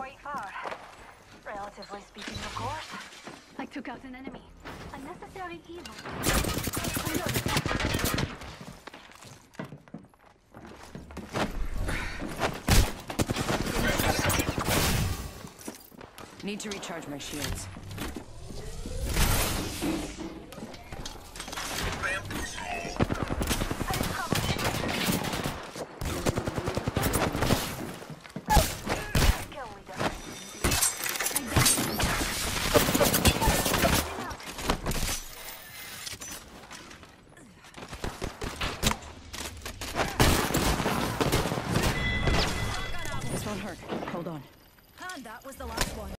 quite far. Relatively speaking, of course. I took out an enemy. A necessary evil. Need to recharge my shields. Won't hurt. Hold on. And that was the last one.